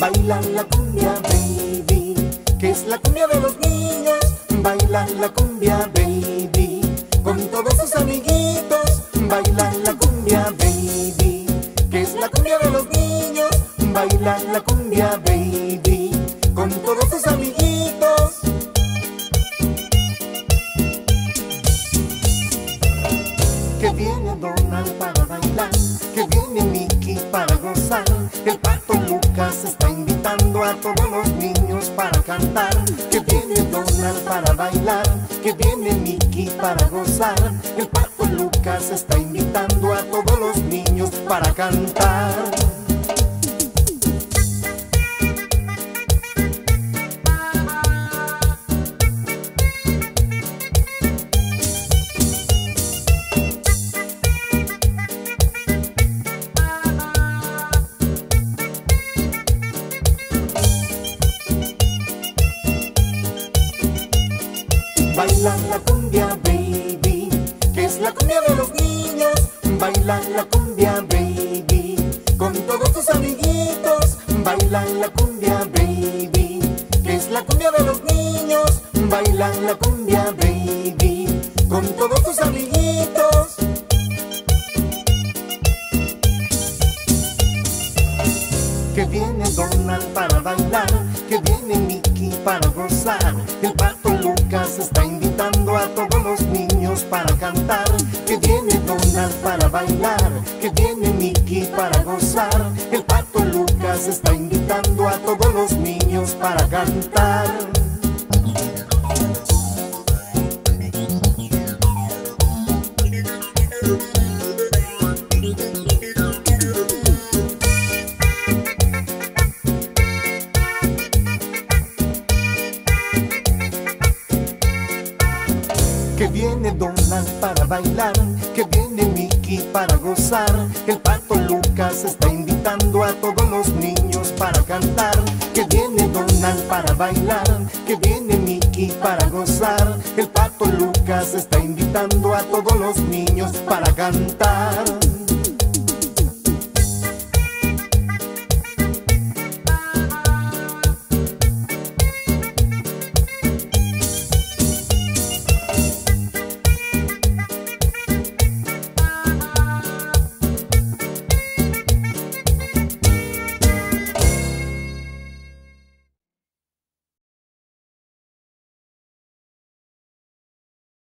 Bailan la cumbia, baby, que es la cumbia de los niños. Bailan la cumbia, baby, con todos sus amiguitos. Bailan la cumbia, baby, que es la cumbia de los niños. Bailan la cumbia, baby, con todos sus amiguitos. Que viene Donald para bailar, que viene Mickey para gozar. El pato Lucas está para bailar, que viene Mickey para gozar. El pato Lucas está invitando a todos los niños para cantar. Bailan la cumbia, baby, que es la cumbia de los niños. Bailan la cumbia, baby, con todos tus amiguitos. Bailan la cumbia, baby, que es la cumbia de los niños. Bailan la cumbia, baby, con todos tus amiguitos. Que viene Donald para bailar, que viene Mickey para gozar. El pato Lucas está invitando a todos los niños para cantar. Que viene Donald para bailar, que viene Mickey para gozar. El pato Lucas está invitando a todos los niños para cantar. Que viene Donald para bailar, que viene Mickey para gozar. El pato Lucas está invitando a todos los niños para cantar. Que viene Donald para bailar, que viene Mickey para gozar. El pato Lucas está invitando a todos los niños para cantar.